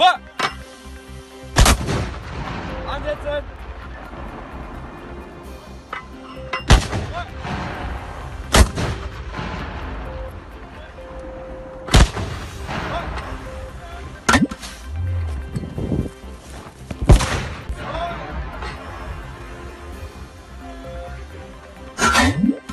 Ah! Ansetzen! you